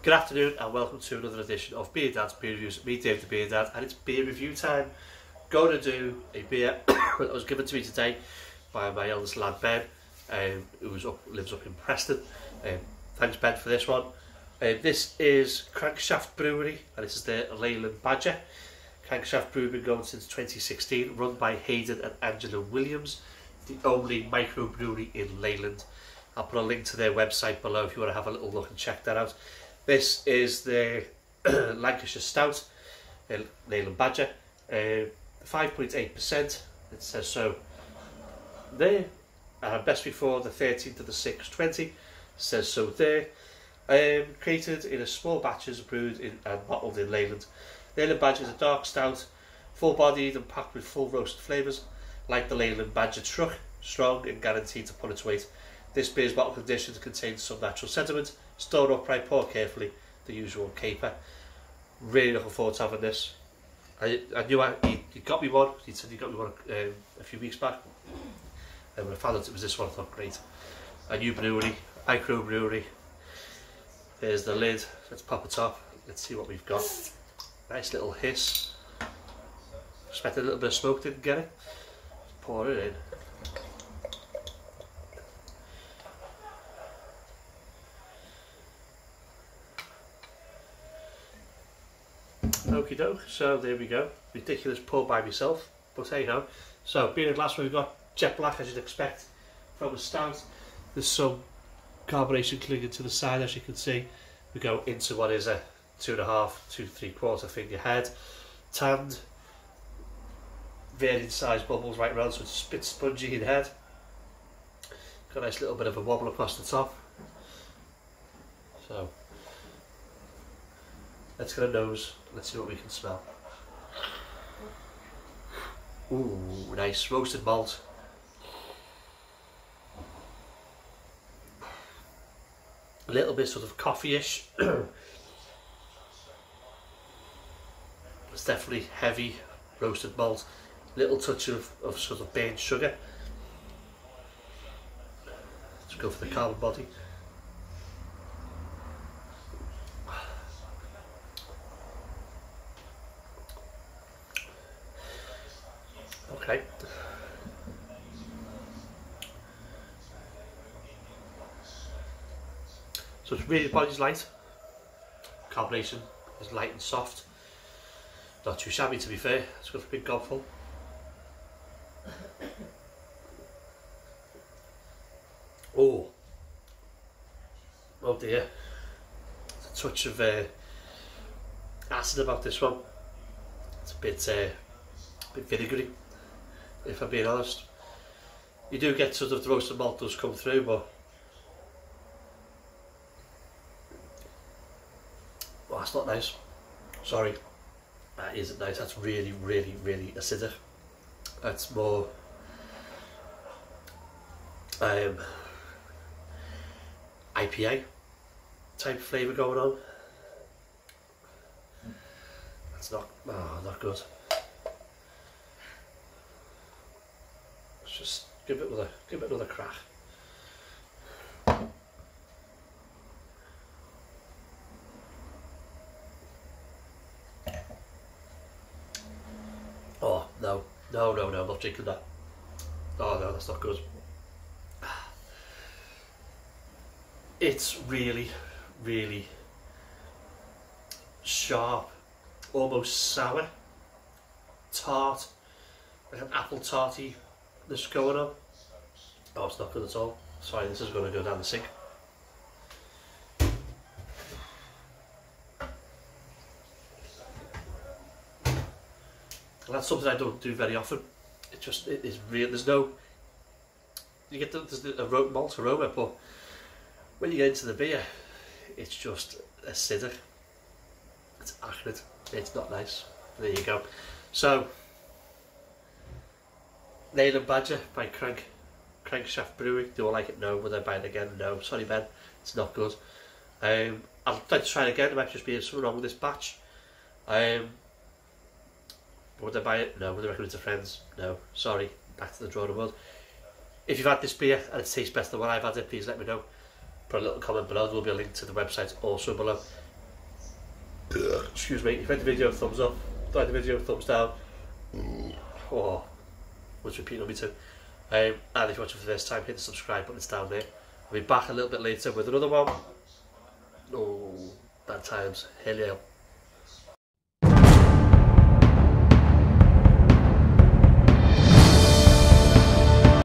Good afternoon and welcome to another edition of Beer Dad's Beer Reviews. Me, Dave the Beer Dad, and it's beer review time. Going to do a beer that was given to me today by my eldest lad Ben, um, who up, lives up in Preston. Um, thanks Ben for this one. Uh, this is Crankshaft Brewery and this is the Leyland Badger. Crankshaft Brewery been going since 2016, run by Hayden and Angela Williams, the only microbrewery in Leyland. I'll put a link to their website below if you want to have a little look and check that out. This is the Lancashire Stout, uh, Leyland Badger, uh, 5.8%. It says so there. And best before the 13th of the 6th, 20 says so there. Um, created in a small batches, brewed in, and bottled in Leyland. Leyland Badger is a dark stout, full-bodied and packed with full roasted flavours, like the Leyland Badger truck, strong and guaranteed to pull its weight. This beer's bottle conditions contains some natural sediment, stored upright, poured carefully, the usual caper. Really looking forward to having this. I, I knew I, he, he got me one, he said he got me one um, a few weeks back. And when I found out it was this one, I thought, great. A new brewery, micro brewery. There's the lid, let's pop it up, let's see what we've got. Nice little hiss. Expected a little bit of smoke, didn't get it. pour it in. Okie doke, so there we go. Ridiculous pour by myself, but hey ho. So, being a glass we've got jet black as you'd expect from a stout. There's some carbonation clinging to the side as you can see. We go into what is a two and a half, two, three quarter finger head. Tanned, varying size bubbles right round so it's a bit spongy in head. Got a nice little bit of a wobble across the top. So, let's get a nose, let's see what we can smell. Ooh, nice roasted malt. A little bit sort of coffee-ish. it's definitely heavy roasted malt. Little touch of, of sort of burnt sugar. Let's go for the carbon body. Okay. So it's really body's light. Carbonation is light and soft. Not too shabby to be fair. It's got a big gobful. Oh. Oh dear. There's a touch of uh, acid about this one. It's a bit, uh, a bit vinegary, if I'm being honest. You do get sort of the roasted malt does come through, but well, that's not nice. Sorry, that isn't nice. That's really, really, really acidic. That's more um, IPA type flavour going on. That's not, oh, not good. Just give it another, give it another crack. Oh, no, no, no, no, I'm not drinking that. Oh no, that's not good. It's really, really sharp, almost sour, tart, like an apple tarty that's going on. Oh, it's not good at all. Sorry, this is going to go down the sink. And that's something I don't do very often. It just it is real. There's no you get the, there's the a malt aroma, but when you get into the beer, it's just acidic. It's acrid. It's not nice. There you go. So, Leyland Badger by Crank Crankshaft Brewery. Do I like it? No. Would I buy it again? No. Sorry, Ben. It's not good. Um, I'll try to try it again. There might just be something wrong with this batch. Um, would I buy it? No. Would I recommend it to friends? No. Sorry. Back to the drawing board. If you've had this beer and it tastes better than what I've had it, please let me know. Put a little comment below. There will be a link to the website also below. Excuse me, if you find the video, thumbs up. If you like the video, thumbs down. Oh, let's repeat number two. Um, and if you're watching for the first time, hit the subscribe button, it's down there. I'll be back a little bit later with another one. Oh, bad times. Hell yeah.